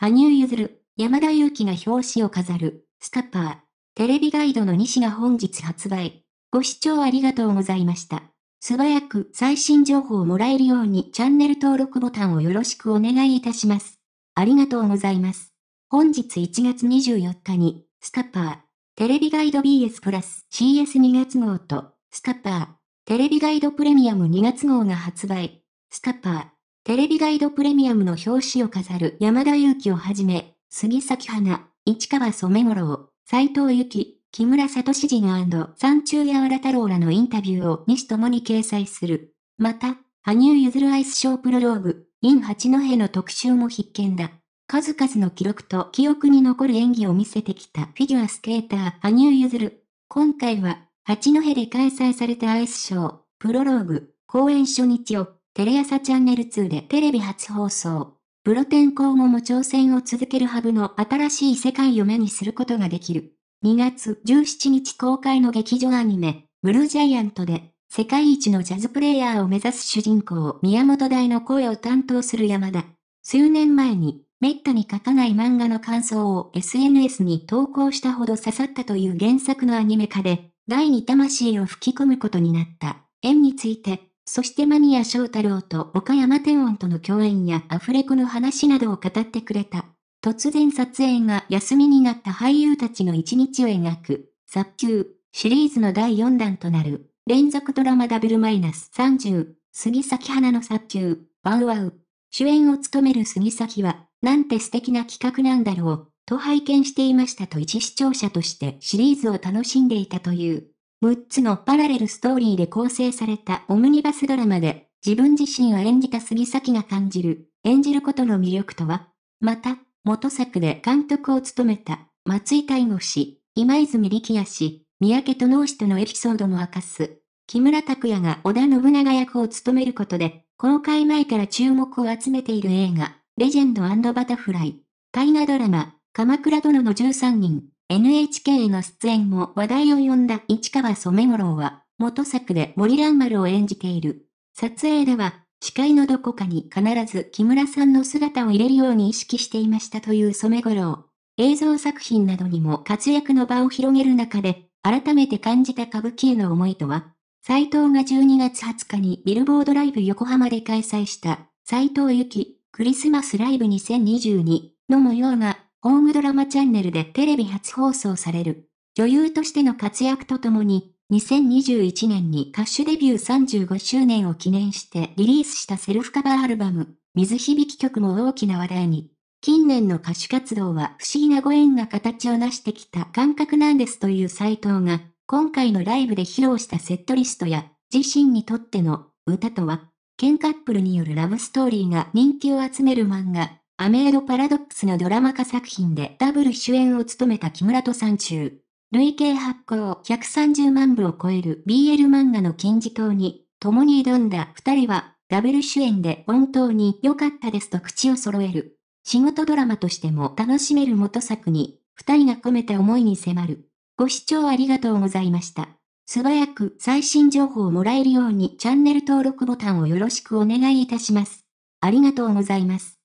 羽生結弦、山田裕貴が表紙を飾る、スタッパー。テレビガイドの西が本日発売。ご視聴ありがとうございました。素早く最新情報をもらえるようにチャンネル登録ボタンをよろしくお願いいたします。ありがとうございます。本日1月24日に、スタッパー、テレビガイド BS プラス CS2 月号と、スタッパー、テレビガイドプレミアム2月号が発売。スタッパー、テレビガイドプレミアムの表紙を飾る山田裕貴をはじめ、杉咲花、市川染五郎、斎藤由紀、木村聡人山中や原太郎らのインタビューを西ともに掲載する。また、羽生結弦アイスショープロローグ、in 八戸の特集も必見だ。数々の記録と記憶に残る演技を見せてきたフィギュアスケーター羽生結弦。今回は、八戸で開催されたアイスショー、プロローグ、公演初日を、テレ朝チャンネル2でテレビ初放送。プロ転向後も挑戦を続けるハブの新しい世界を目にすることができる。2月17日公開の劇場アニメ、ブルージャイアントで、世界一のジャズプレイヤーを目指す主人公、宮本大の声を担当する山田。数年前に、めったに書かない漫画の感想を SNS に投稿したほど刺さったという原作のアニメ化で、第二魂を吹き込むことになった。縁について、そして間宮祥太郎と岡山天音との共演やアフレコの話などを語ってくれた。突然撮影が休みになった俳優たちの一日を描く、早急、シリーズの第4弾となる、連続ドラマダブルマイナス30、杉咲花の早急、ワウワウ。主演を務める杉咲は、なんて素敵な企画なんだろう、と拝見していましたと一視聴者としてシリーズを楽しんでいたという。6つのパラレルストーリーで構成されたオムニバスドラマで、自分自身を演じた杉咲が感じる、演じることの魅力とはまた、元作で監督を務めた、松井大吾氏、今泉力也氏、三宅智氏とのエピソードも明かす。木村拓哉が織田信長役を務めることで、公開前から注目を集めている映画、レジェンドバタフライ。大河ドラマ、鎌倉殿の13人、NHK の出演も話題を呼んだ市川染五郎は、元作で森蘭丸を演じている。撮影では、視界のどこかに必ず木村さんの姿を入れるように意識していましたという染五郎。映像作品などにも活躍の場を広げる中で、改めて感じた歌舞伎への思いとは、斎藤が12月20日にビルボードライブ横浜で開催した斎藤由紀クリスマスライブ2022の模様がホームドラマチャンネルでテレビ初放送される。女優としての活躍とともに、2021年に歌手デビュー35周年を記念してリリースしたセルフカバーアルバム、水響曲も大きな話題に。近年の歌手活動は不思議なご縁が形を成してきた感覚なんですという斎藤が、今回のライブで披露したセットリストや、自身にとっての歌とは、ケンカップルによるラブストーリーが人気を集める漫画、アメードパラドックスのドラマ化作品でダブル主演を務めた木村と山中。累計発行130万部を超える BL 漫画の金字塔に、共に挑んだ二人は、ダブル主演で本当に良かったですと口を揃える。仕事ドラマとしても楽しめる元作に、二人が込めた思いに迫る。ご視聴ありがとうございました。素早く最新情報をもらえるようにチャンネル登録ボタンをよろしくお願いいたします。ありがとうございます。